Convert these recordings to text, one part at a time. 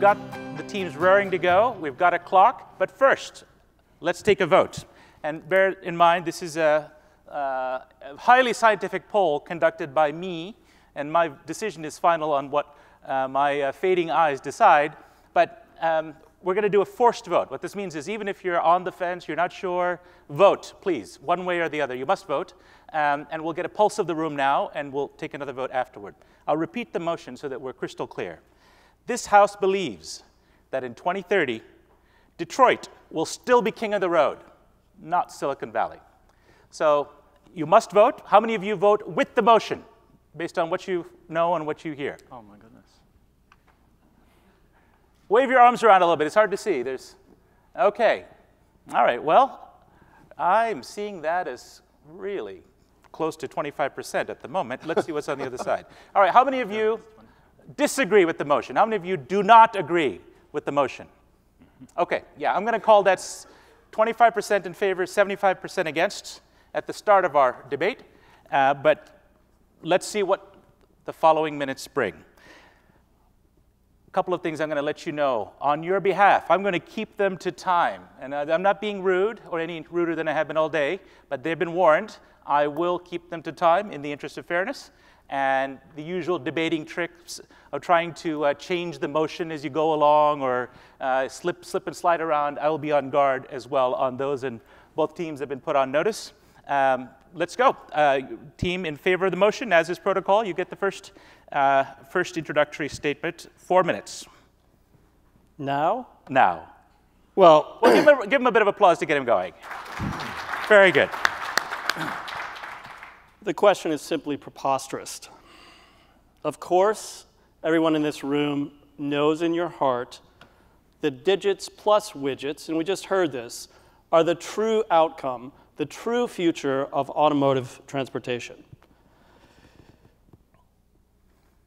we've got the teams raring to go. We've got a clock. But first, let's take a vote. And bear in mind, this is a, uh, a highly scientific poll conducted by me, and my decision is final on what uh, my uh, fading eyes decide. But um, we're going to do a forced vote. What this means is even if you're on the fence, you're not sure, vote, please, one way or the other. You must vote. Um, and we'll get a pulse of the room now, and we'll take another vote afterward. I'll repeat the motion so that we're crystal clear. This House believes that in 2030, Detroit will still be king of the road, not Silicon Valley. So you must vote. How many of you vote with the motion based on what you know and what you hear? Oh, my goodness. Wave your arms around a little bit. It's hard to see. There's, okay. All right. Well, I'm seeing that as really close to 25% at the moment. Let's see what's on the other side. All right. How many of you disagree with the motion? How many of you do not agree with the motion? Okay. Yeah. I'm going to call that 25% in favor, 75% against at the start of our debate. Uh, but let's see what the following minutes bring a couple of things I'm going to let you know on your behalf. I'm going to keep them to time. And I'm not being rude or any ruder than I have been all day, but they've been warned. I will keep them to time in the interest of fairness. And the usual debating tricks of trying to uh, change the motion as you go along or uh, slip, slip and slide around, I will be on guard as well on those, and both teams have been put on notice. Um, let's go. Uh, team in favor of the motion, as is protocol, you get the first uh, first introductory statement, four minutes. Now? Now. Well, well give, him a, give him a bit of applause to get him going. Very good. The question is simply preposterous. Of course, everyone in this room knows in your heart that digits plus widgets, and we just heard this, are the true outcome, the true future of automotive transportation.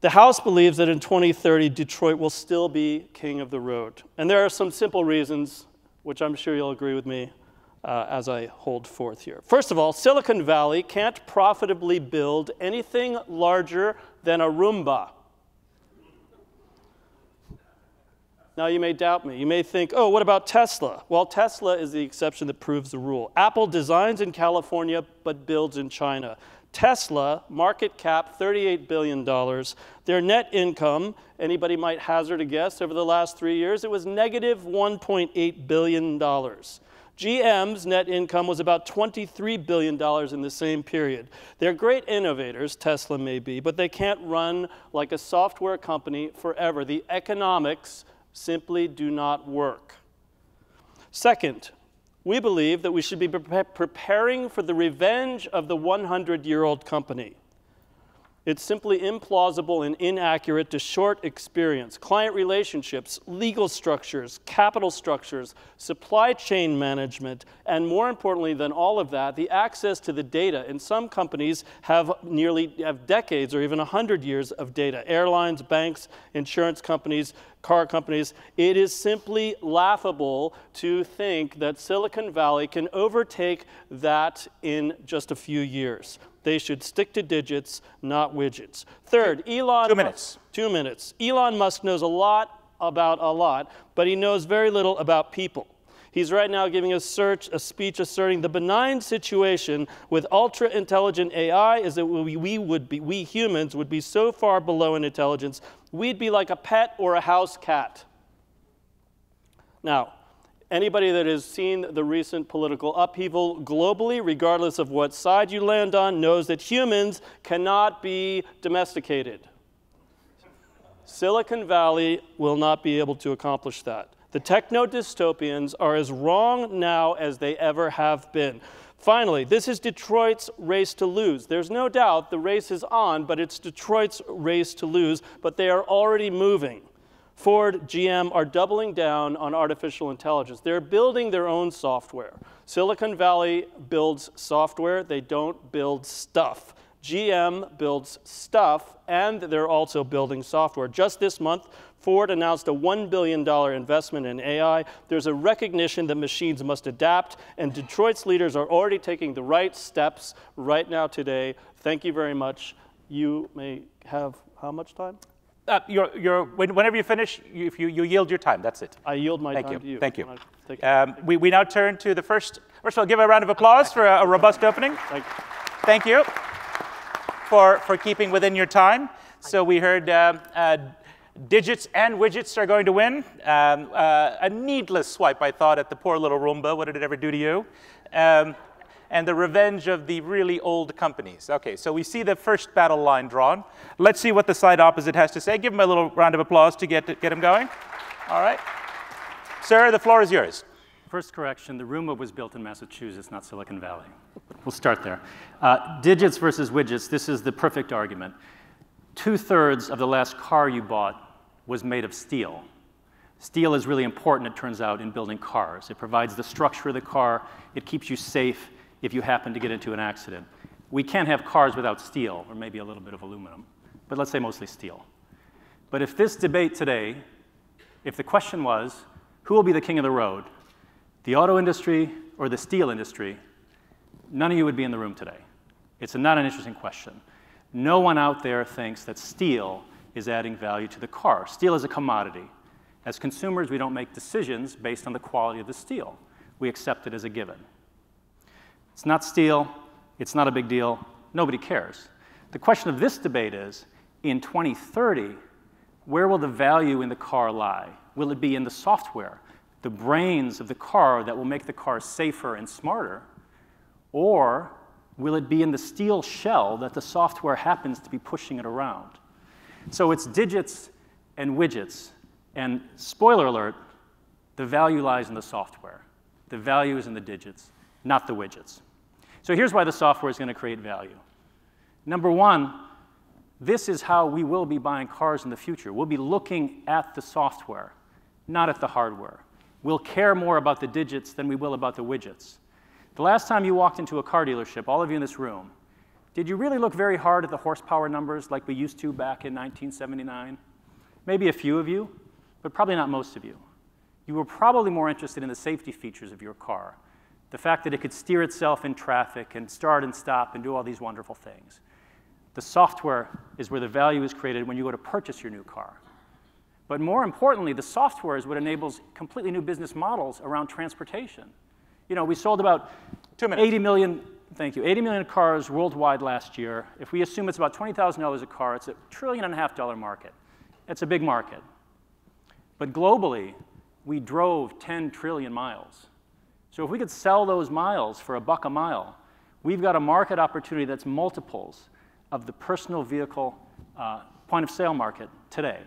The House believes that in 2030, Detroit will still be king of the road. And there are some simple reasons, which I'm sure you'll agree with me uh, as I hold forth here. First of all, Silicon Valley can't profitably build anything larger than a Roomba. Now, you may doubt me. You may think, oh, what about Tesla? Well, Tesla is the exception that proves the rule. Apple designs in California but builds in China. Tesla, market cap $38 billion. Their net income, anybody might hazard a guess, over the last three years, it was negative $1.8 billion. GM's net income was about $23 billion in the same period. They're great innovators, Tesla may be, but they can't run like a software company forever. The economics simply do not work. Second, we believe that we should be pre preparing for the revenge of the 100 year old company. It's simply implausible and inaccurate to short experience, client relationships, legal structures, capital structures, supply chain management, and more importantly than all of that, the access to the data. And some companies have nearly have decades or even 100 years of data. Airlines, banks, insurance companies, car companies. It is simply laughable to think that Silicon Valley can overtake that in just a few years. They should stick to digits, not widgets. Third, Elon. Two minutes. Two minutes. Elon Musk knows a lot about a lot, but he knows very little about people. He's right now giving a search, a speech asserting the benign situation with ultra intelligent AI is that we, we would be, we humans would be so far below in intelligence, we'd be like a pet or a house cat. Now, Anybody that has seen the recent political upheaval globally, regardless of what side you land on, knows that humans cannot be domesticated. Silicon Valley will not be able to accomplish that. The techno dystopians are as wrong now as they ever have been. Finally, this is Detroit's race to lose. There's no doubt the race is on, but it's Detroit's race to lose, but they are already moving. Ford, GM are doubling down on artificial intelligence. They're building their own software. Silicon Valley builds software, they don't build stuff. GM builds stuff, and they're also building software. Just this month, Ford announced a $1 billion investment in AI. There's a recognition that machines must adapt, and Detroit's leaders are already taking the right steps right now today. Thank you very much. You may have how much time? Uh, you're, you're, whenever you finish, you, if you, you yield your time, that's it. I yield my Thank time you. to you. Thank you. Um, we, we now turn to the first. First of all, give a round of applause for a, a robust opening. Thank- Thank you for, for keeping within your time. So we heard um, uh, digits and widgets are going to win. Um, uh, a needless swipe, I thought, at the poor little Roomba. What did it ever do to you? Um, and the revenge of the really old companies. Okay, so we see the first battle line drawn. Let's see what the side opposite has to say. Give him a little round of applause to get, get him going. All right. Sir, the floor is yours. First correction, the Roomba was built in Massachusetts, not Silicon Valley. We'll start there. Uh, digits versus widgets, this is the perfect argument. Two thirds of the last car you bought was made of steel. Steel is really important, it turns out, in building cars. It provides the structure of the car, it keeps you safe if you happen to get into an accident. We can't have cars without steel, or maybe a little bit of aluminum, but let's say mostly steel. But if this debate today, if the question was, who will be the king of the road, the auto industry or the steel industry, none of you would be in the room today. It's not an interesting question. No one out there thinks that steel is adding value to the car. Steel is a commodity. As consumers, we don't make decisions based on the quality of the steel. We accept it as a given. It's not steel, it's not a big deal, nobody cares. The question of this debate is in 2030, where will the value in the car lie? Will it be in the software, the brains of the car that will make the car safer and smarter? Or will it be in the steel shell that the software happens to be pushing it around? So it's digits and widgets. And spoiler alert, the value lies in the software. The value is in the digits, not the widgets. So here's why the software is going to create value. Number one, this is how we will be buying cars in the future. We'll be looking at the software, not at the hardware. We'll care more about the digits than we will about the widgets. The last time you walked into a car dealership, all of you in this room, did you really look very hard at the horsepower numbers like we used to back in 1979? Maybe a few of you, but probably not most of you. You were probably more interested in the safety features of your car, the fact that it could steer itself in traffic and start and stop and do all these wonderful things. The software is where the value is created when you go to purchase your new car. But more importantly, the software is what enables completely new business models around transportation. You know, we sold about 80 million, thank you, 80 million cars worldwide last year. If we assume it's about $20,000 a car, it's a trillion and a half dollar market. It's a big market. But globally, we drove 10 trillion miles. So if we could sell those miles for a buck a mile, we've got a market opportunity that's multiples of the personal vehicle uh, point of sale market today.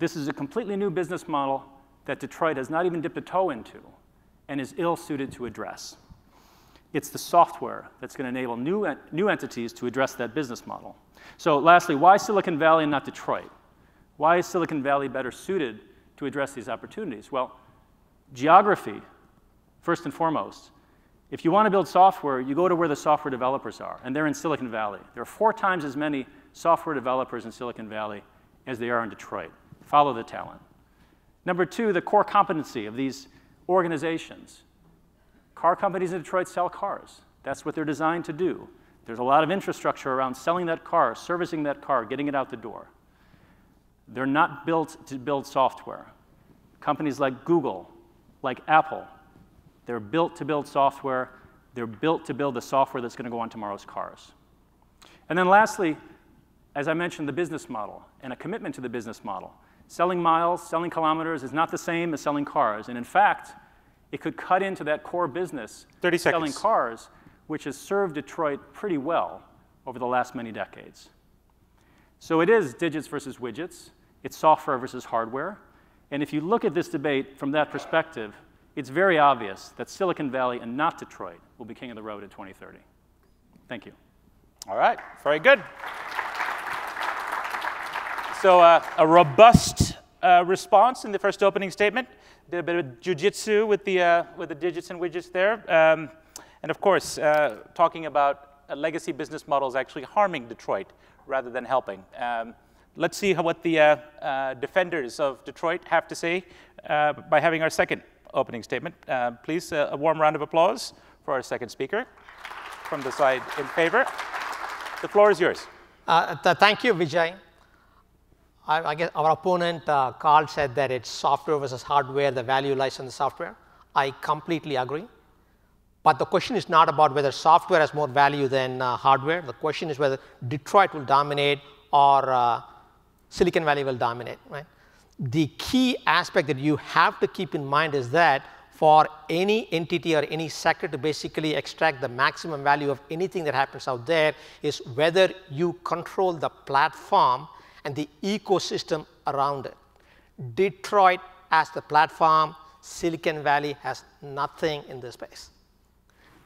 This is a completely new business model that Detroit has not even dipped a toe into and is ill suited to address. It's the software that's going to enable new, en- new entities to address that business model. So, lastly, why Silicon Valley and not Detroit? Why is Silicon Valley better suited to address these opportunities? Well, geography, first and foremost. If you want to build software, you go to where the software developers are, and they're in Silicon Valley. There are four times as many software developers in Silicon Valley as they are in Detroit. Follow the talent. Number two, the core competency of these organizations. Car companies in Detroit sell cars. That's what they're designed to do. There's a lot of infrastructure around selling that car, servicing that car, getting it out the door. They're not built to build software. Companies like Google, like Apple, they're built to build software. They're built to build the software that's going to go on tomorrow's cars. And then lastly, as I mentioned, the business model and a commitment to the business model. Selling miles, selling kilometers is not the same as selling cars. And in fact, it could cut into that core business, 30 seconds. selling cars, which has served Detroit pretty well over the last many decades. So it is digits versus widgets, it's software versus hardware. And if you look at this debate from that perspective, it's very obvious that Silicon Valley and not Detroit will be king of the road in 2030. Thank you. All right, very good. So uh, a robust uh, response in the first opening statement. Did a bit of jujitsu with the uh, with the digits and widgets there, um, and of course, uh, talking about legacy business models actually harming Detroit rather than helping. Um, let's see how, what the uh, uh, defenders of Detroit have to say by having our second opening statement. Uh, please, uh, a warm round of applause for our second speaker from the side in favor. The floor is yours. Uh, th- thank you, Vijay. I, I guess our opponent, uh, Carl, said that it's software versus hardware, the value lies in the software. I completely agree. But the question is not about whether software has more value than uh, hardware. The question is whether Detroit will dominate or uh, Silicon Valley will dominate. Right? The key aspect that you have to keep in mind is that for any entity or any sector to basically extract the maximum value of anything that happens out there is whether you control the platform and the ecosystem around it. Detroit as the platform, Silicon Valley has nothing in this space.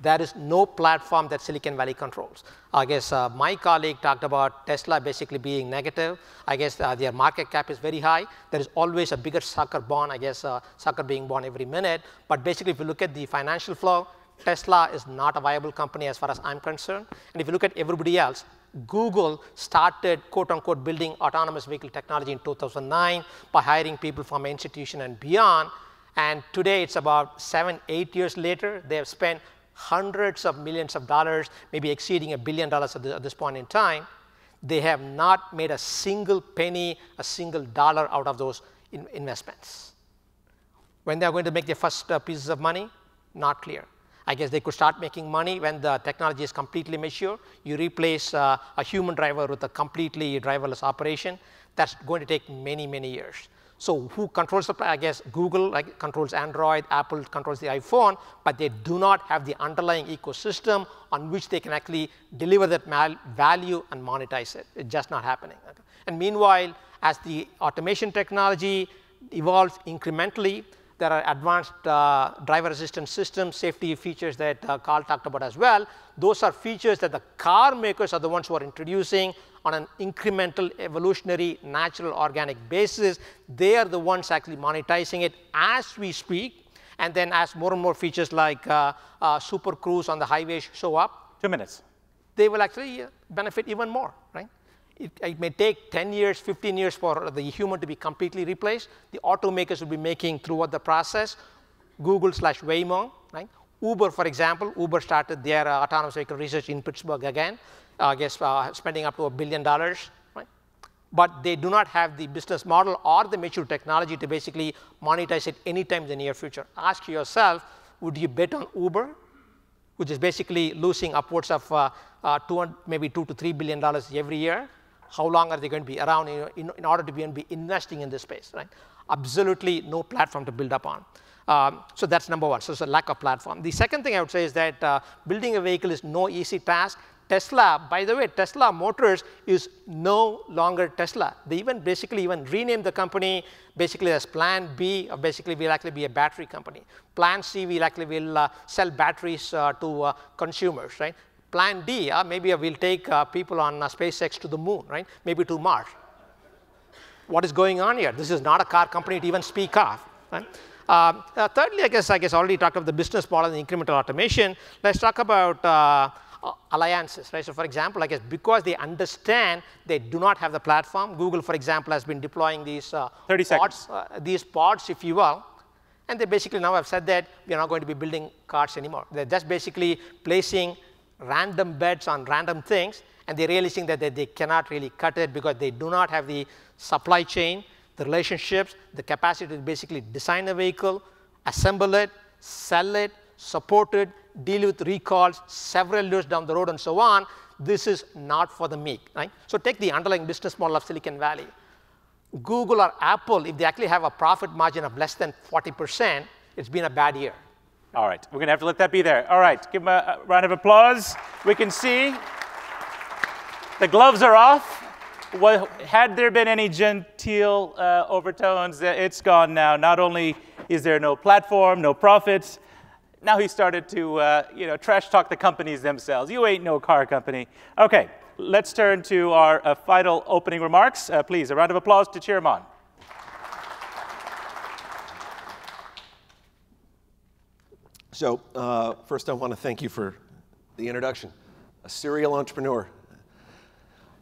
There is no platform that Silicon Valley controls. I guess uh, my colleague talked about Tesla basically being negative. I guess uh, their market cap is very high. There is always a bigger sucker born, I guess uh, sucker being born every minute. But basically, if you look at the financial flow, Tesla is not a viable company as far as I'm concerned. And if you look at everybody else, Google started quote unquote building autonomous vehicle technology in 2009 by hiring people from institution and beyond. And today it's about seven, eight years later, they have spent hundreds of millions of dollars, maybe exceeding a billion dollars at, the, at this point in time. They have not made a single penny, a single dollar out of those in investments. When they're going to make their first uh, pieces of money, not clear. I guess they could start making money when the technology is completely mature. You replace uh, a human driver with a completely driverless operation. That's going to take many, many years. So who controls the, I guess Google like, controls Android, Apple controls the iPhone, but they do not have the underlying ecosystem on which they can actually deliver that value and monetize it. It's just not happening. Okay? And meanwhile, as the automation technology evolves incrementally, there are advanced uh, driver assistance systems, safety features that uh, Carl talked about as well. Those are features that the car makers are the ones who are introducing on an incremental, evolutionary, natural, organic basis. They are the ones actually monetizing it as we speak. And then as more and more features like uh, uh, Super Cruise on the highways show up. Two minutes. They will actually uh, benefit even more, right? It, it, may take 10 years, 15 years for the human to be completely replaced. The automakers will be making throughout the process. Google slash Waymo, right? Uber, for example, Uber started their uh, autonomous vehicle research in Pittsburgh again. Uh, I guess uh, spending up to a billion dollars? But they do not have the business model or the mature technology to basically monetize it anytime in the near future. Ask yourself, would you bet on Uber, which is basically losing upwards of uh, 200, maybe two to three billion dollars every year? How long are they going to be around in, in, in order to be, be investing in this space, right? Absolutely no platform to build up on. Um, so that's number one. So it's a lack of platform. The second thing I would say is that uh, building a vehicle is no easy task. Tesla, by the way, Tesla Motors is no longer Tesla. They even basically even renamed the company basically as Plan B, or basically will actually be a battery company. Plan C will actually will uh, sell batteries uh, to uh, consumers, right? Plan D, uh, maybe we'll take uh, people on uh, SpaceX to the moon, right? Maybe to Mars. What is going on here? This is not a car company to even speak of, right? Uh, uh, thirdly, I guess I guess already talked about the business model and incremental automation. Let's talk about uh, alliances, right? So for example, I guess because they understand they do not have the platform, Google, for example, has been deploying these uh, 30 pods, uh, these pods, if you will, and they basically now have said that we are not going to be building cars anymore. They're just basically placing random bets on random things, and they're realizing that they, they cannot really cut it because they do not have the supply chain, the relationships, the capacity to basically design a vehicle, assemble it, sell it, support it, deal with recalls several years down the road and so on, this is not for the meek. Right? So take the underlying business model of Silicon Valley. Google or Apple, if they actually have a profit margin of less than 40%, it's been a bad year. All right, we're going to have to let that be there. All right, give them a, round of applause. We can see the gloves are off. Well, had there been any genteel uh, overtones, it's gone now. Not only is there no platform, no profits, now he started to, uh, you know, trash talk the companies themselves. You ain't no car company. Okay, let's turn to our uh, final opening remarks. Uh, please, a round of applause to cheer him on. So, uh, first, I want to thank you for the introduction. A serial entrepreneur.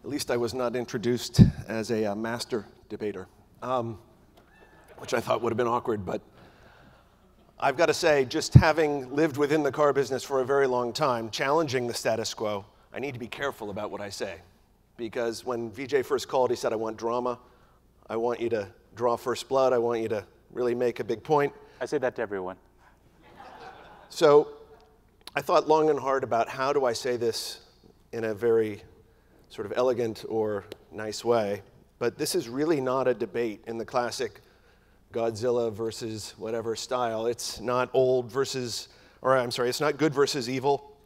At least I was not introduced as a uh, master debater, um, which I thought would have been awkward, but I've got to say, just having lived within the car business for a very long time, challenging the status quo, I need to be careful about what I say. Because when Vijay first called, he said, I want drama. I want you to draw first blood. I want you to really make a big point. I say that to everyone. So I thought long and hard about how do I say this in a very sort of elegant or nice way. But this is really not a debate in the classic Godzilla versus whatever style. It's not old versus, or I'm sorry, it's not good versus evil.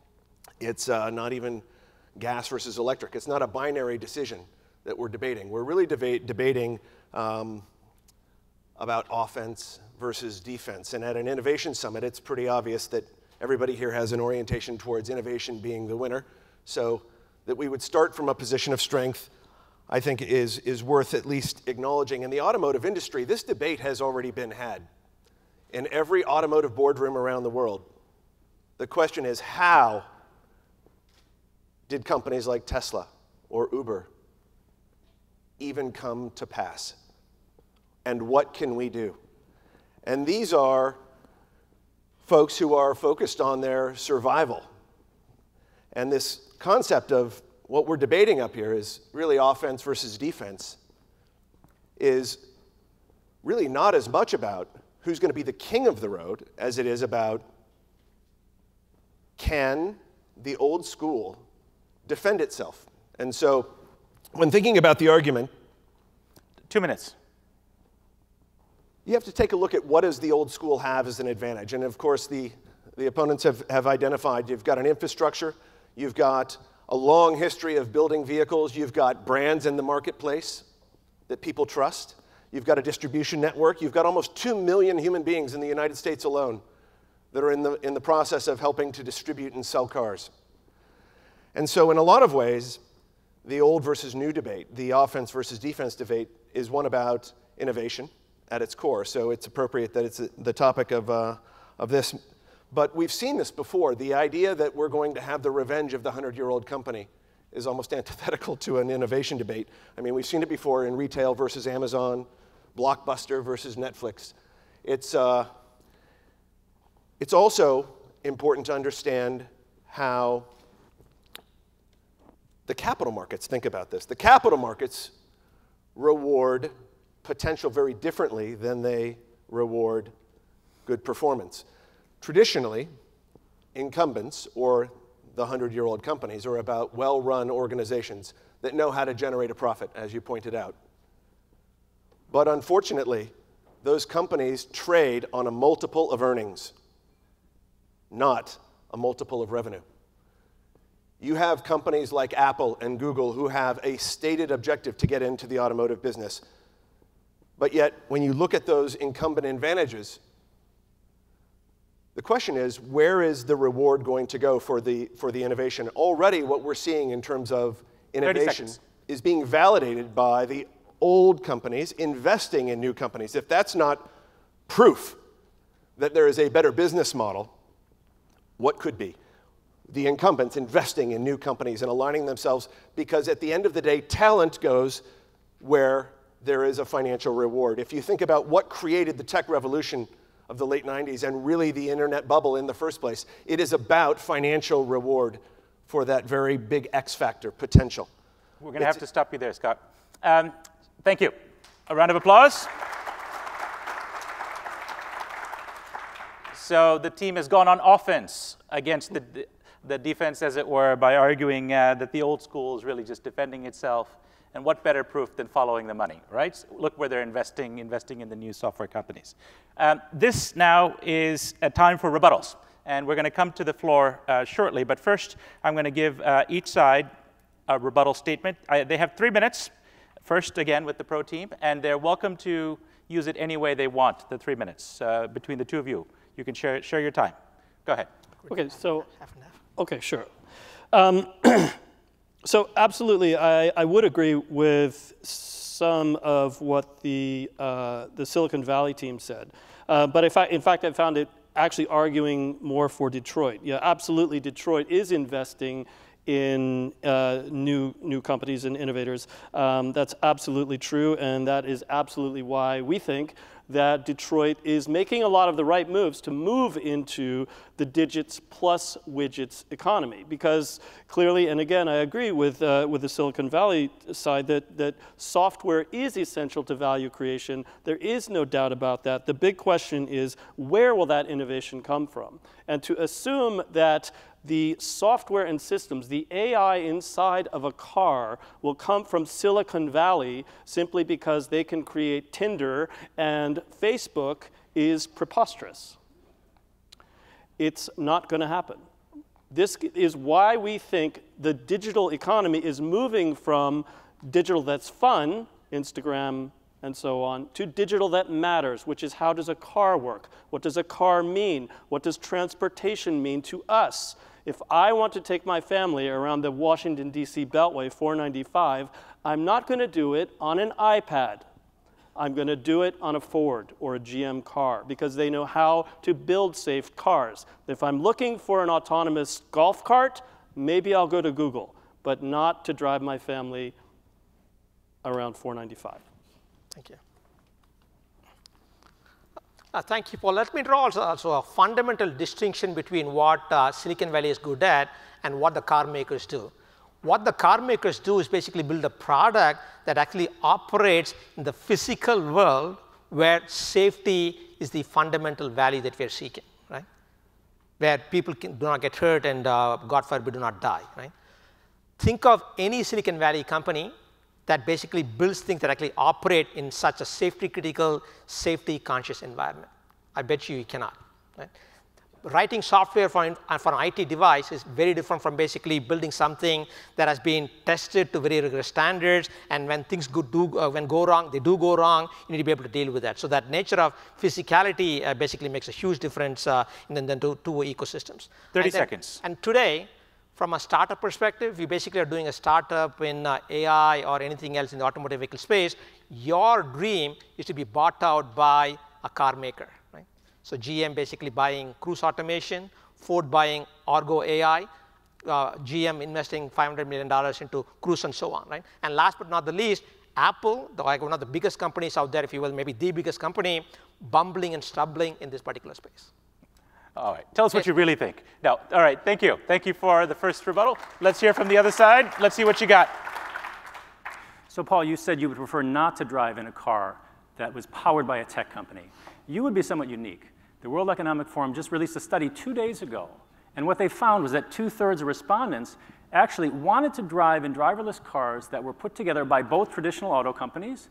It's uh, not even gas versus electric. It's not a binary decision that we're debating. We're really debate, debating um, about offense versus defense. And at an innovation summit, it's pretty obvious that everybody here has an orientation towards innovation being the winner. So that we would start from a position of strength, I think is, is worth at least acknowledging. In the automotive industry, this debate has already been had in every automotive boardroom around the world. The question is how did companies like Tesla or Uber even come to pass? And what can we do? And these are folks who are focused on their survival. And this concept of what we're debating up here is really offense versus defense, is really not as much about who's going to be the king of the road as it is about can the old school defend itself? And so, when thinking about the argument, Two minutes. you have to take a look at what does the old school have as an advantage. And of course, the, the opponents have, have identified you've got an infrastructure, you've got a long history of building vehicles, you've got brands in the marketplace that people trust, you've got a distribution network, you've got almost 2 million human beings in the United States alone that are in the, in the process of helping to distribute and sell cars. And so, in a lot of ways, the old versus new debate, the offense versus defense debate, is one about innovation at its core. So it's appropriate that it's the topic of, uh, of this. But we've seen this before. The idea that we're going to have the revenge of the 100 year old company is almost antithetical to an innovation debate. I mean, we've seen it before in retail versus Amazon, Blockbuster versus Netflix. It's, uh, it's also important to understand how the capital markets think about this. The capital markets reward potential very differently than they reward good performance. Traditionally, incumbents or the 100 year old companies are about well run organizations that know how to generate a profit, as you pointed out. But unfortunately, those companies trade on a multiple of earnings, not a multiple of revenue. You have companies like Apple and Google who have a stated objective to get into the automotive business. But yet, when you look at those incumbent advantages, the question is where is the reward going to go for the, for the innovation? Already, what we're seeing in terms of innovation is being validated by the old companies investing in new companies. If that's not proof that there is a better business model, what could be? The incumbents investing in new companies and aligning themselves because at the end of the day, talent goes where there is a financial reward. If you think about what created the tech revolution of the late 90s and really the internet bubble in the first place, it is about financial reward for that very big X factor potential. We're going to have to stop you there, Scott. Um, thank you. A round of applause. So the team has gone on offense against the, the defense, as it were, by arguing uh, that the old school is really just defending itself. And what better proof than following the money, right? Look where they're investing, investing in the new software companies. Um, this now is a time for rebuttals. And we're going to come to the floor uh, shortly. But first, I'm going to give uh, each side a rebuttal statement. I, they have three minutes. First, again, with the pro team. And they're welcome to use it any way they want, the three minutes, uh, between the two of you. You can share, share your time. Go ahead. Okay, so, Half and half. okay, sure. Um, so absolutely, I, I would agree with some of what the, uh, the Silicon Valley team said. Uh, but I, in fact, I found it actually arguing more for Detroit. Yeah, absolutely, Detroit is investing in uh, new, new companies and innovators. Um, that's absolutely true, and that is absolutely why we think that Detroit is making a lot of the right moves to move into the digits plus widgets economy. Because clearly, and again, I agree with, uh, with the Silicon Valley side that, that software is essential to value creation. There is no doubt about that. The big question is where will that innovation come from? And to assume that the software and systems, the AI inside of a car will come from Silicon Valley simply because they can create Tinder and Facebook is preposterous. It's not going to happen. This is why we think the digital economy is moving from digital that's fun, Instagram, and so on, to digital that matters, which is how does a car work? What does a car mean? What does transportation mean to us? If I want to take my family around the Washington, D.C. Beltway 495, I'm not going to do it on an iPad. I'm going to do it on a Ford or a GM car because they know how to build safe cars. If I'm looking for an autonomous golf cart, maybe I'll go to Google, but not to drive my family around 495. Thank you. Uh, thank you, Paul. Let me draw also, also a fundamental distinction between what uh, Silicon Valley is good at and what the car makers do. What the car makers do is basically build a product that actually operates in the physical world where safety is the fundamental value that we are seeking, right? Where people can, do not get hurt and, uh, God forbid, do not die, right? Think of any Silicon Valley company that basically builds things that actually operate in such a safety critical, safety conscious environment. I bet you you cannot. Right? Writing software for, an, for an IT device is very different from basically building something that has been tested to very rigorous standards. And when things go, do, uh, when go wrong, they do go wrong, you need to be able to deal with that. So that nature of physicality uh, basically makes a huge difference uh, in the, the two, two ecosystems. 30 and then, seconds. And today, from a startup perspective, you basically are doing a startup in uh, AI or anything else in the automotive vehicle space. Your dream is to be bought out by a car maker, right? So GM basically buying Cruise Automation, Ford buying Argo AI, uh, GM investing $500 million into Cruise and so on, right? And last but not the least, Apple, the, like one of the biggest companies out there, if you will, maybe the biggest company, bumbling and stumbling in this particular space. All right, tell us what you really think. No, all right, thank you. Thank you for the first rebuttal. Let's hear from the other side. Let's see what you got. So, Paul, you said you would prefer not to drive in a car that was powered by a tech company. You would be somewhat unique. The World Economic Forum just released a study two days ago, and what they found was that two thirds of respondents actually wanted to drive in driverless cars that were put together by both traditional auto companies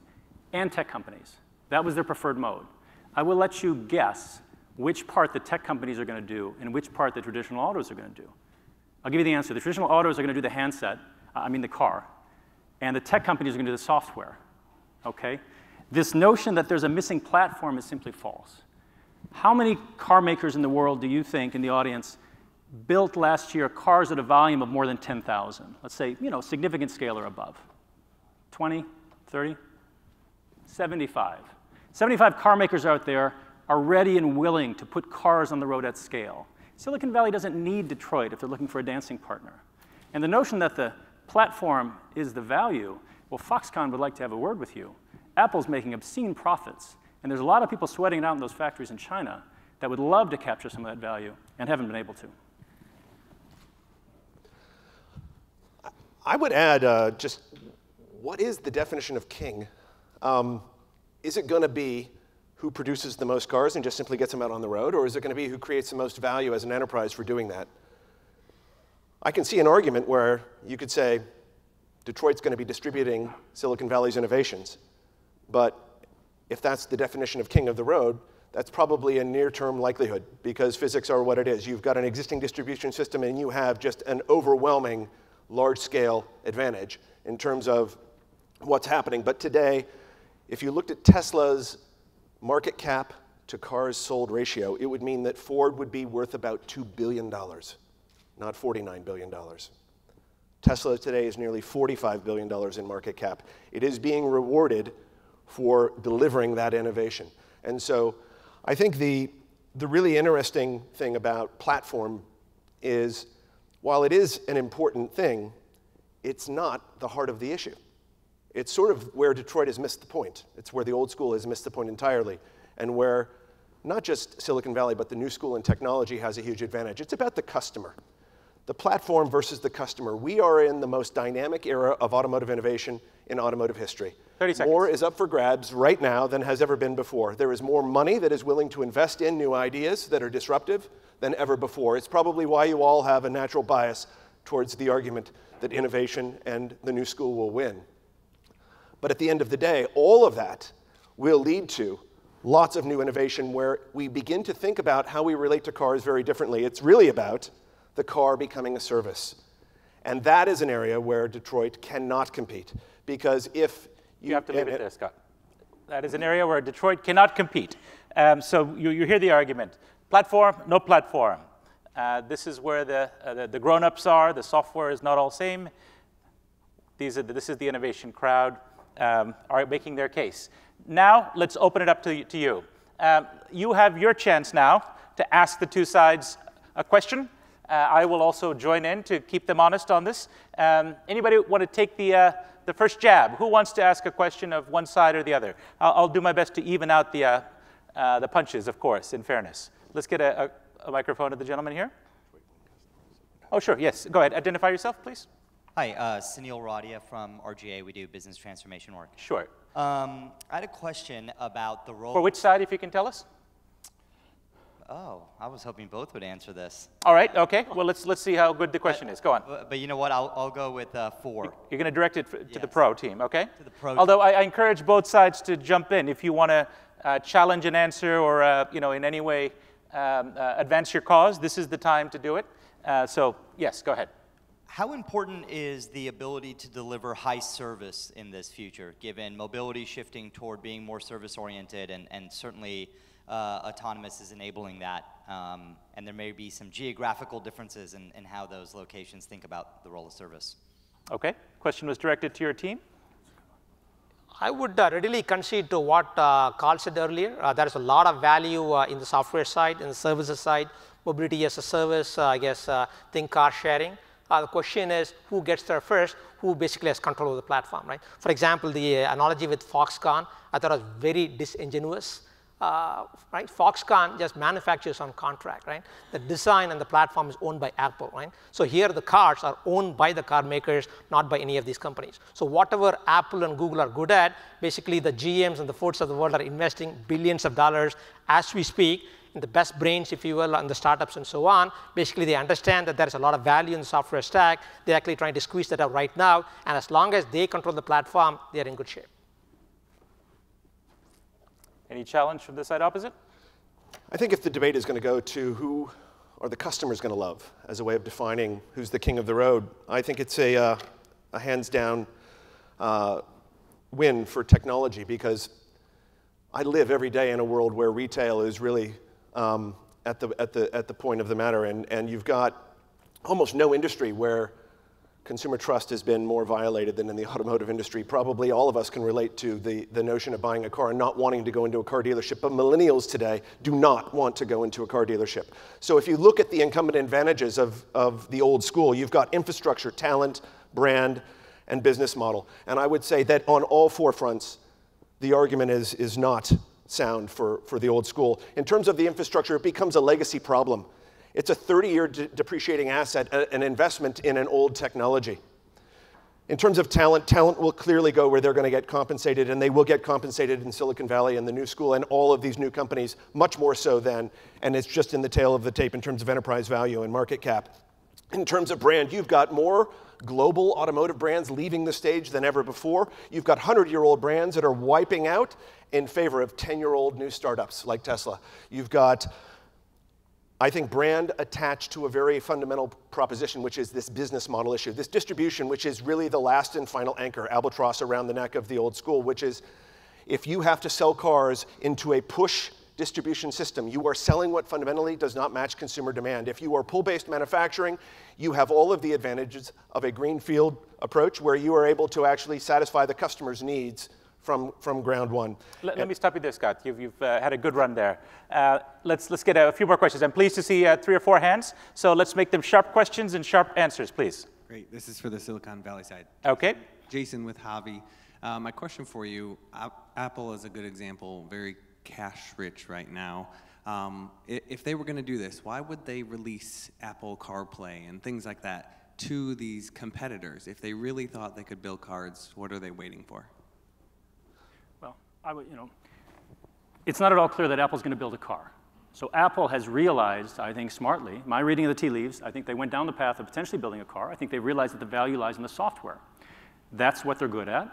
and tech companies. That was their preferred mode. I will let you guess which part the tech companies are going to do and which part the traditional autos are going to do. I'll give you the answer. The traditional autos are going to do the handset, I mean the car, and the tech companies are going to do the software. Okay? This notion that there's a missing platform is simply false. How many car makers in the world do you think in the audience built last year cars at a volume of more than 10,000? Let's say, you know, significant scale or above. 20, 30, 75. 75 car makers out there are ready and willing to put cars on the road at scale. Silicon Valley doesn't need Detroit if they're looking for a dancing partner. And the notion that the platform is the value, well, Foxconn would like to have a word with you. Apple's making obscene profits, and there's a lot of people sweating it out in those factories in China that would love to capture some of that value and haven't been able to. I would add uh, just what is the definition of king? Um, is it going to be who produces the most cars and just simply gets them out on the road, or is it going to be who creates the most value as an enterprise for doing that? I can see an argument where you could say Detroit's going to be distributing Silicon Valley's innovations, but if that's the definition of king of the road, that's probably a near term likelihood because physics are what it is. You've got an existing distribution system and you have just an overwhelming large scale advantage in terms of what's happening. But today, if you looked at Tesla's market cap to cars sold ratio, it would mean that Ford would be worth about $2 billion, not $49 billion. Tesla today is nearly $45 billion in market cap. It is being rewarded for delivering that innovation. And so I think the, the really interesting thing about platform is while it is an important thing, it's not the heart of the issue. It's sort of where Detroit has missed the point. It's where the old school has missed the point entirely, and where not just Silicon Valley, but the new school in technology has a huge advantage. It's about the customer, the platform versus the customer. We are in the most dynamic era of automotive innovation in automotive history. 30 seconds. More is up for grabs right now than has ever been before. There is more money that is willing to invest in new ideas that are disruptive than ever before. It's probably why you all have a natural bias towards the argument that innovation and the new school will win. But at the end of the day, all of that will lead to lots of new innovation where we begin to think about how we relate to cars very differently. It's really about the car becoming a service. And that is an area where Detroit cannot compete. Because if you, You have to leave and- it there, Scott. That is an area where Detroit cannot compete. Um, so you, you hear the argument platform, no platform. Uh, this is where the, uh, the, the grown ups are. The software is not all same. These are the, this is the innovation crowd um, are making their case. Now, let's open it up to, to you. Um, you have your chance now to ask the two sides a question. Uh, I will also join in to keep them honest on this. Um, anybody want to take the, uh, the first jab? Who wants to ask a question of one side or the other? I'll, I'll do my best to even out the, uh, uh, the punches, of course, in fairness. Let's get a, a, a microphone to the gentleman here. Oh, sure, yes. Go ahead. Identify yourself, please. Hi, uh, Sunil Radia from RGA. We do business transformation work. Sure. Um, I had a question about the role. For which side, if you can tell us? Oh, I was hoping both would answer this. All right, okay. Well, let's, let's see how good the question is. Go on. But, but you know what? I'll, I'll go with uh, four. You're going to direct it to the pro team, okay? To the pro team. Although I, I encourage both sides to jump in if you want to uh, challenge an answer or uh, you know in any way um, uh, advance your cause. This is the time to do it. Uh, so yes, go ahead. How important is the ability to deliver high service in this future, given mobility shifting toward being more service oriented and, and certainly uh, autonomous is enabling that? Um, and there may be some geographical differences in, in how those locations think about the role of service. Okay. Question was directed to your team. I would uh, readily concede to what uh, Carl said earlier. Uh, there is a lot of value uh, in the software side, in the services side, mobility as a service, uh, I guess, uh, think car sharing. Uh, the question is who gets there first, who basically has control of the platform, right? For example, the uh, analogy with Foxconn, I thought was very disingenuous. Uh, right? Foxconn just manufactures on contract, right? The design and the platform is owned by Apple, right? So here the cars are owned by the car makers, not by any of these companies. So whatever Apple and Google are good at, basically the GMs and the Fords of the world are investing billions of dollars as we speak the best brains, if you will, and the startups and so on. Basically, they understand that there is a lot of value in the software stack. They're actually trying to squeeze that out right now. And as long as they control the platform, they're in good shape. Any challenge from the side opposite? I think if the debate is going to go to who are the customers going to love as a way of defining who's the king of the road, I think it's a, uh, a hands down uh, win for technology because I live every day in a world where retail is really um, at, the, at, the, at the point of the matter. And, and you've got almost no industry where consumer trust has been more violated than in the automotive industry. Probably all of us can relate to the, the notion of buying a car and not wanting to go into a car dealership. But millennials today do not want to go into a car dealership. So if you look at the incumbent advantages of, of the old school, you've got infrastructure, talent, brand, and business model. And I would say that on all four fronts, the argument is, is not sound for, for the old school. In terms of the infrastructure, it becomes a legacy problem. It's a 30 year de- depreciating asset, a- an investment in an old technology. In terms of talent, talent will clearly go where they're going to get compensated, and they will get compensated in Silicon Valley and the new school and all of these new companies, much more so than, and it's just in the tale of the tape in terms of enterprise value and market cap. In terms of brand, you've got more global automotive brands leaving the stage than ever before. You've got 100 year old brands that are wiping out in favor of 10 year old new startups like Tesla. You've got I think brand attached to a very fundamental proposition, which is this business model issue, this distribution, which is really the last and final anchor, albatross around the neck of the old school, which is if you have to sell cars into a push distribution system, you are selling what fundamentally does not match consumer demand. If you are pull based manufacturing, you have all of the advantages of a greenfield approach where you are able to actually satisfy the customer's needs from, from ground one. Let, let me stop you there, Scott. You've, you've uh, had a good run there. Uh, let's, let's get a, a, few more questions. I'm pleased to see uh, three or four hands, so let's make them sharp questions and sharp answers, please. Great. This is for the Silicon Valley side. Okay. Jason with Javi. Uh, my question for you Apple is a good example, very cash rich right now. Um, if they were going to do this, why would they release Apple CarPlay and things like that to these competitors? If they really thought they could build cards, what are they waiting for? Well, I would, you know, it's not at all clear that Apple's going to build a car. So Apple has realized, I think smartly, my reading of the tea leaves, I think they went down the path of potentially building a car. I think they realized that the value lies in the software. That's what they're good at.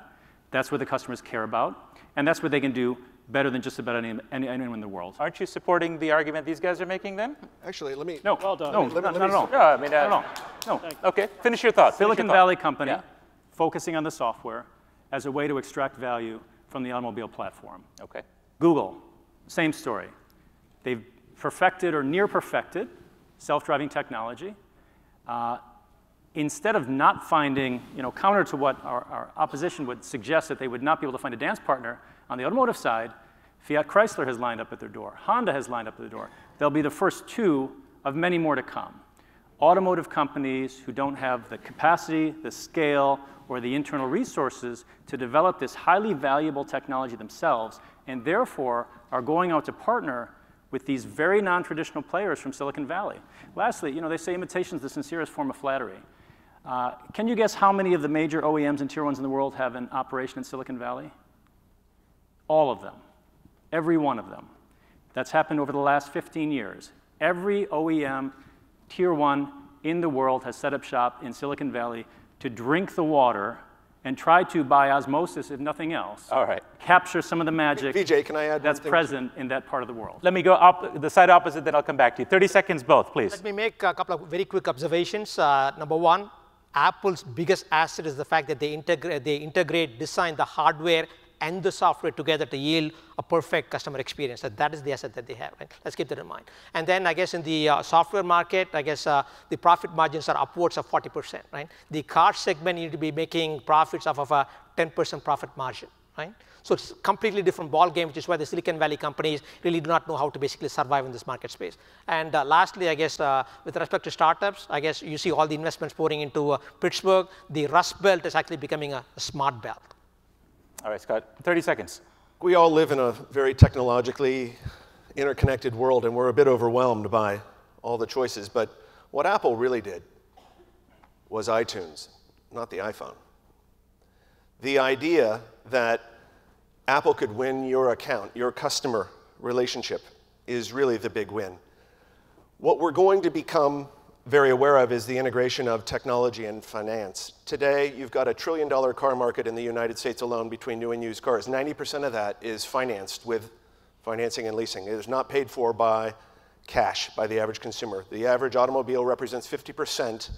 That's what the customers care about. And that's what they can do better than just about any, any, anyone in the world. Aren't you supporting the argument these guys are making then? Actually, let me. No, well done. No, let, not, let not me, at all. No, I mean, uh, no, no. no. Okay, finish your thought. Silicon your Valley thought. company yeah? focusing on the software as a way to extract value from the automobile platform. Okay. Google, same story. They've perfected or near perfected self-driving technology. Uh, instead of not finding, you know, counter to what our, our, opposition would suggest that they would not be able to find a dance partner on the automotive side, Fiat Chrysler has lined up at their door. Honda has lined up at their door. They'll be the first two of many more to come. Automotive companies who don't have the capacity, the scale, or the internal resources to develop this highly valuable technology themselves, and therefore are going out to partner with these very non-traditional players from Silicon Valley. Lastly, you know, they say imitation is the sincerest form of flattery. Uh, can you guess how many of the major OEMs and tier ones in the world have an operation in Silicon Valley? All of them. Every one of them. That's happened over the last 15 years. Every OEM, tier one in the world has set up shop in Silicon Valley to drink the water and try to, by osmosis, if nothing else, All right. capture some of the magic Vijay, can I add that's present in that part of the world. Let me go up the side opposite, then I'll come back to you. 30 seconds both, please. Let me make a couple of very quick observations. Uh, number one, Apple's biggest asset is the fact that they integrate, they integrate, design the hardware and the software together to yield a perfect customer experience. So that is the asset that they have, right? Let's keep that in mind. And then I guess in the uh, software market, I guess uh, the profit margins are upwards of 40%, right? The car segment need to be making profits off of a 10% profit margin, right? So it's completely different ball game, which is why the Silicon Valley companies really do not know how to basically survive in this market space. And uh, lastly, I guess uh, with respect to startups, I guess you see all the investments pouring into uh, Pittsburgh. The Rust Belt is actually becoming a smart belt. All right, Scott, 30 seconds. We all live in a very technologically interconnected world, and we're a bit overwhelmed by all the choices. But what Apple really did was iTunes, not the iPhone. The idea that Apple could win your account, your customer relationship, is really the big win. What we're going to become very aware of is the integration of technology and finance. Today, you've got a trillion dollar car market in the United States alone between new and used cars. 90% of that is financed with financing and leasing. It is not paid for by cash by the average consumer. The average automobile represents 50%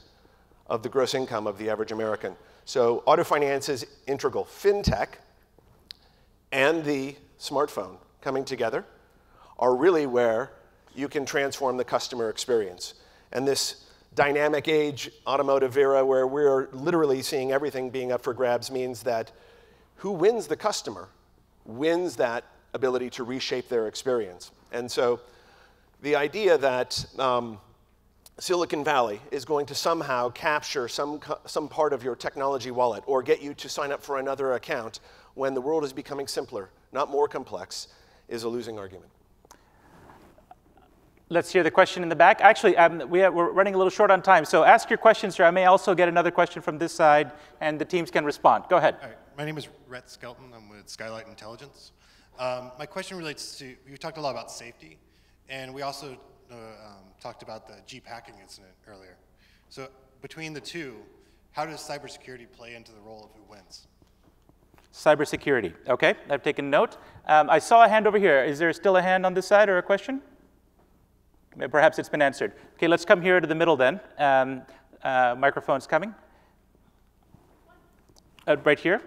of the gross income of the average American. So auto finance is integral. FinTech and the smartphone coming together are really where you can transform the customer experience. And this dynamic age automotive era where we're literally seeing everything being up for grabs means that who wins the customer wins that ability to reshape their experience. And so the idea that um, Silicon Valley is going to somehow capture some, some part of your technology wallet or get you to sign up for another account when the world is becoming simpler, not more complex, is a losing argument. Let's hear the question in the back. Actually, um, we are, we're running a little short on time, so ask your questions, sir. I may also get another question from this side, and the teams can respond. Go ahead. My name is Rhett Skelton. I'm with Skylight Intelligence. Um, my question relates to, you talked a lot about safety, and we also uh, um, talked about the Jeep hacking incident earlier. So between the two, how does cybersecurity play into the role of who wins? Cybersecurity. Okay, I've taken note. Um, I saw a hand over here. Is there still a hand on this side or a question? Perhaps it's been answered. Okay, let's come here to the middle then. Um, uh, microphone's coming. Uh, right here,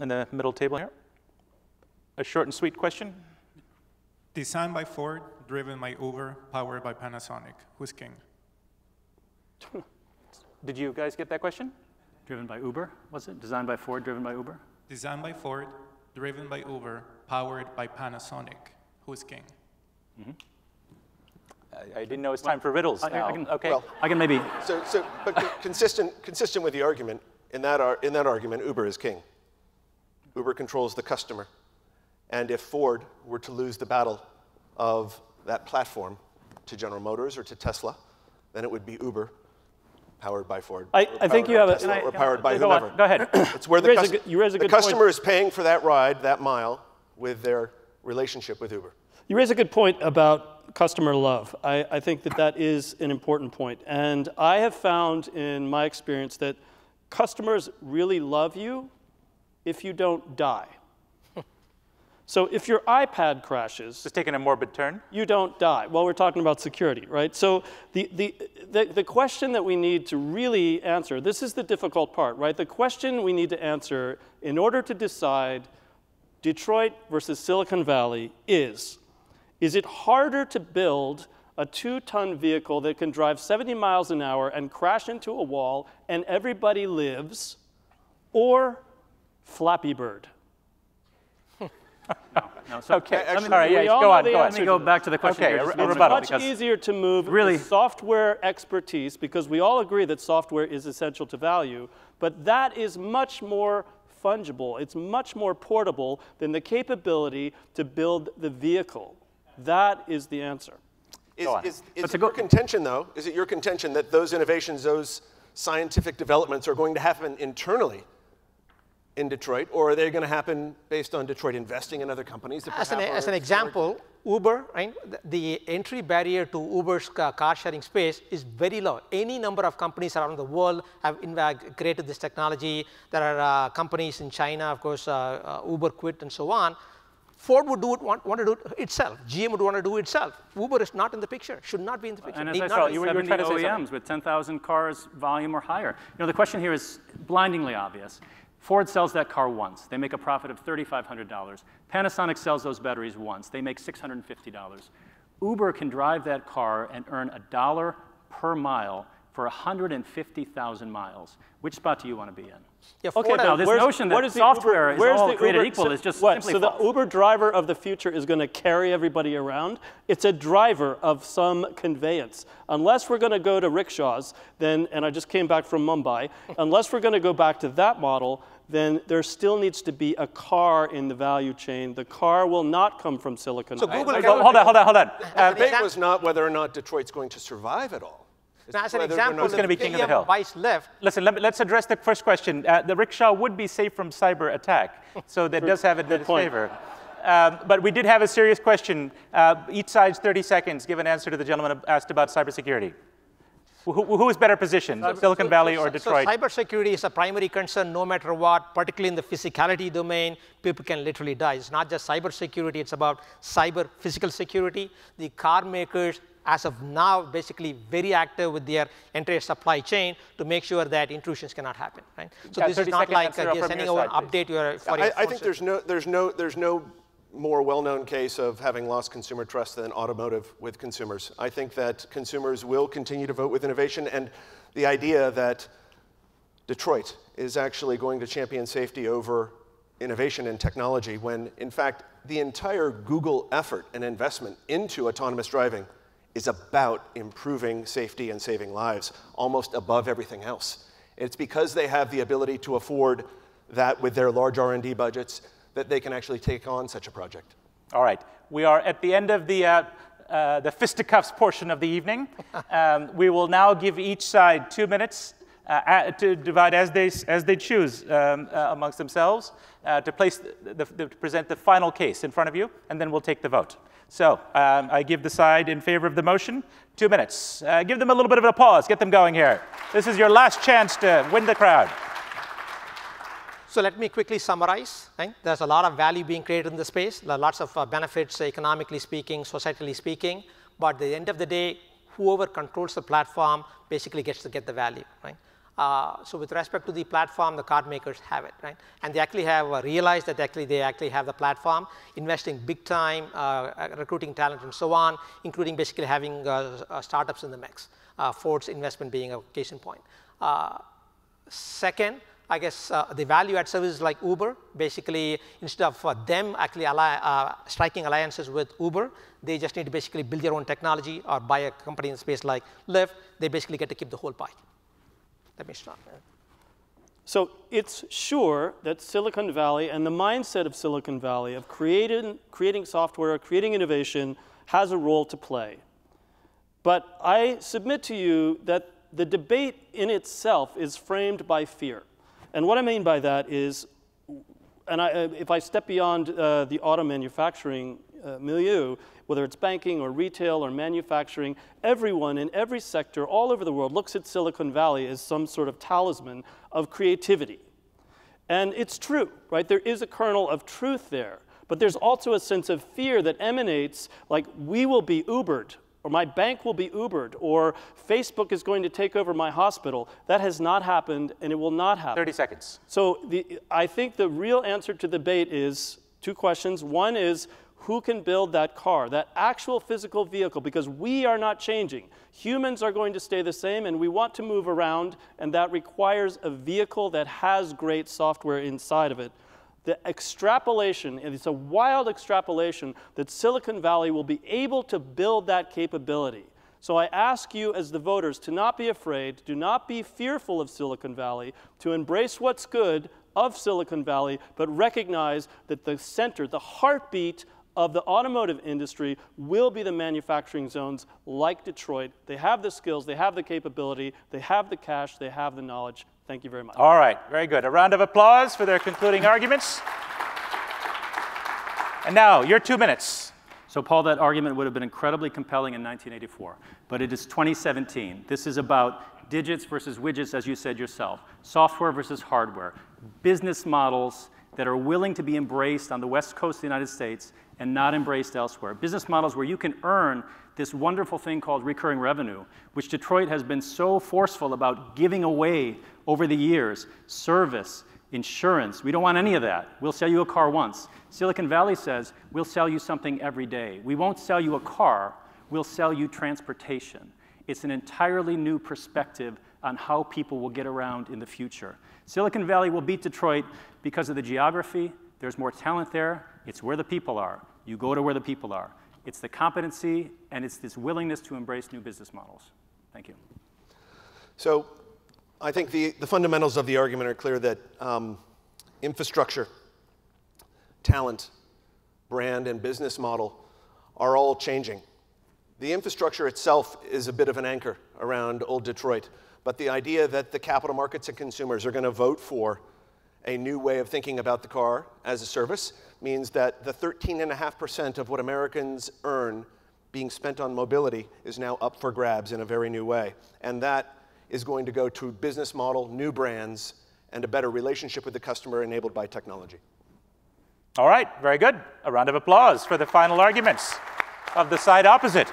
in the middle table here. A short and sweet question. Designed by Ford, driven by Uber, powered by Panasonic. Who's king? Did you guys get that question? Driven by Uber, was it? Designed by Ford, driven by Uber? Designed by Ford, driven by Uber, powered by Panasonic. Who's king? I, I didn't know it's time for riddles I- I can- okay. Well, I can maybe, So, so but consistent, consistent with the argument, in that, ar- in that argument, Uber is king. Uber controls the customer. And if Ford were to lose the battle of that platform to General Motors or to Tesla, then it would be Uber, powered by Ford. I- I think you by have a- Tesla, and I- or powered by go on, go ahead. It's where the, You raise a good- you raise a the good point. customer is paying for that ride, that mile, with their relationship with Uber. You raise a good point about customer love. I, I think that that is an important point. And I have found in my experience that customers really love you if you don't die. so if your iPad crashes, Just taking a morbid turn. you don't die. Well, we're talking about security, right? So the, the, the, the question that we need to really answer, this is the difficult part, right? The question we need to answer in order to decide Detroit versus Silicon Valley is, is it harder to build a two-ton vehicle that can drive 70 miles an hour and crash into a wall and everybody lives, or Flappy Bird? no, so Okay. Actually, all right. Yeah. all Go on. Go on. let me go back to the question. Okay, you a- just rebuttal, much easier to move Really- software expertise because we all agree that software is essential to value, but that is much more fungible. It's much more portable than the capability to build the vehicle. That is the answer. Is, on. is, is it a go- your contention, though? Is it your contention that those innovations, those scientific developments are going to happen internally in Detroit, or are they going to happen based on Detroit investing in other companies? that As an, as an are- example, Uber, right, the- the entry barrier to Uber's ca- car sharing space is very low. Any number of companies around the world have inva- created this technology. There are uh, companies in China, of course, uh, uh, Uber quit and so on. Ford would do it, want, want to do it itself. GM would want to do it itself. Uber is not in the picture, should not be in the picture. And as need I saw, you were- you were trying to say something. OEMs with 10,000 cars volume or higher. You know, the question here is blindingly obvious. Ford sells that car once. They make a profit of $3,500. Panasonic sells those batteries once. They make $650. Uber can drive that car and earn a dollar per mile for 150,000 miles. Which spot do you want to be in? Yeah, Okay, now this where's- notion that what is software Uber- is where's all the created Uber- equal so- is just what? simply So false. the Uber driver of the future is going to carry everybody around. It's a driver of some conveyance. Unless we're going to go to rickshaws, then, and I just came back from Mumbai, unless we're going to go back to that model, then there still needs to be a car in the value chain. The car will not come from Silicon So Valley. Google Well, hold on. Hold on. Hold on. The Uh, debate was not whether or not Detroit's going to survive at all. It's Now, as an example, not- Who's gonna be king of the hill? buys left, Listen, let me, let's address the first question. Uh, the rickshaw would be safe from cyber attack, so that does have it in its point. favor. Um, but we did have a serious question. Uh, each side's 30 seconds. Give an answer to the gentleman asked about cybersecurity. Who, who- who is better positioned, Silicon So- Valley or Detroit? So cybersecurity is a primary concern no matter what, particularly in the physicality domain. People can literally die. It's not just cybersecurity, it's about cyber physical security. The car makers, as of now, basically very active with their entire supply chain to make sure that intrusions cannot happen. Right? So got this is not like answer uh, sending over an update your, for I, your I think there's no, there's, no, there's no more well-known case of having lost consumer trust than automotive with consumers. I think that consumers will continue to vote with innovation, and the idea that Detroit is actually going to champion safety over innovation and technology when, in fact, the entire Google effort and investment into autonomous driving is about improving safety and saving lives, almost above everything else. It's because they have the ability to afford that with their large R&D budgets that they can actually take on such a project. All right. We are at the end of the, uh, uh, the fisticuffs portion of the evening. Um, we will now give each side two minutes uh, to divide as they, as they choose um, uh, amongst themselves uh, to, place the, the, to present the final case in front of you, and then we'll take the vote. So um, I give the side in favor of the motion two minutes. Uh, give them a little bit of a pause. Get them going here. This is your last chance to win the crowd. So let me quickly summarize. Right? There's a lot of value being created in the space, lots of uh, benefits economically speaking, societally speaking. But at the end of the day, whoever controls the platform basically gets to get the value. Right? Uh, so with respect to the platform, the car makers have it, right? And they actually have uh, realized that actually they actually have the platform, investing big time, uh, uh, recruiting talent and so on, including basically having uh, uh, startups in the mix. Ford's investment being a case in point. Second, I guess the value add services like Uber, basically instead of them actually ally, striking alliances with Uber, they just need to basically build their own technology or buy a company in space like Lyft. They basically get to keep the whole pie. Stop there. So it's sure that Silicon Valley and the mindset of Silicon Valley of creating, creating software, creating innovation, has a role to play. But I submit to you that the debate in itself is framed by fear. And what I mean by that is, and I, if I step beyond uh, the auto manufacturing uh, milieu, whether it's banking or retail or manufacturing, everyone in every sector all over the world looks at Silicon Valley as some sort of talisman of creativity. And it's true, right? There is a kernel of truth there. But there's also a sense of fear that emanates like, we will be Ubered or my bank will be Ubered, or Facebook is going to take over my hospital. That has not happened, and it will not happen. 30 seconds. So the, I think the real answer to the debate is two questions. One is, who can build that car, that actual physical vehicle, because we are not changing. Humans are going to stay the same, and we want to move around, and that requires a vehicle that has great software inside of it the extrapolation, and it's a wild extrapolation, that Silicon Valley will be able to build that capability. So I ask you as the voters to not be afraid, do not be fearful of Silicon Valley, to embrace what's good of Silicon Valley, but recognize that the center, the heartbeat of the automotive industry will be the manufacturing zones like Detroit. They have the skills, they have the capability, they have the cash, they have the knowledge. Thank you very much. All right, very good. A round of applause for their concluding arguments. And now, your two minutes. So, Paul, that argument would have been incredibly compelling in 1984, but it is 2017. This is about digits versus widgets, as you said yourself, software versus hardware, business models that are willing to be embraced on the West Coast of the United States and not embraced elsewhere. Business models where you can earn this wonderful thing called recurring revenue, which Detroit has been so forceful about giving away over the years service, insurance. We don't want any of that. We'll sell you a car once. Silicon Valley says, we'll sell you something every day. We won't sell you a car, we'll sell you transportation. It's an entirely new perspective on how people will get around in the future. Silicon Valley will beat Detroit because of the geography. There's more talent there. It's where the people are. You go to where the people are. It's the competency, and it's this willingness to embrace new business models. Thank you. So I think the, the fundamentals of the argument are clear that um, infrastructure, talent, brand, and business model are all changing. The infrastructure itself is a bit of an anchor around Old Detroit, but the idea that the capital markets and consumers are going to vote for a new way of thinking about the car as a service means that the 13.5% of what Americans earn being spent on mobility is now up for grabs in a very new way. And that is going to go to business model, new brands, and a better relationship with the customer enabled by technology. All right, very good. A round of applause for the final arguments of the side opposite.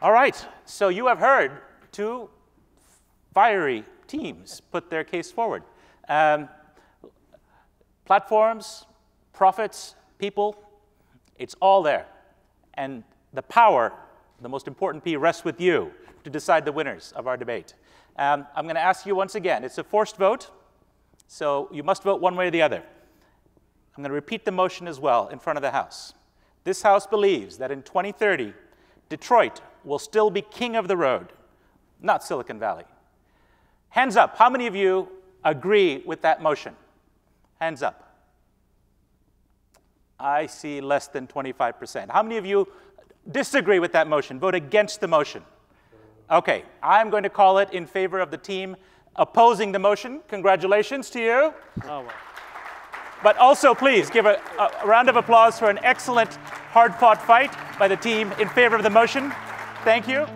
All right, so you have heard two fiery teams put their case forward. Um, platforms, profits, people, it's all there. And the power, the most important P, rests with you to decide the winners of our debate. Um, I'm going to ask you once again, it's a forced vote, so you must vote one way or the other. I'm going to repeat the motion as well in front of the House. This House believes that in 2030, Detroit will still be king of the road, not Silicon Valley. Hands up, how many of you agree with that motion? Hands up. I see less than 25%. How many of you disagree with that motion? Vote against the motion. Okay, I'm going to call it in favor of the team opposing the motion. Congratulations to you. Oh, well. But also, please give a, a round of applause for an excellent, hard fought fight by the team in favor of the motion. Thank you.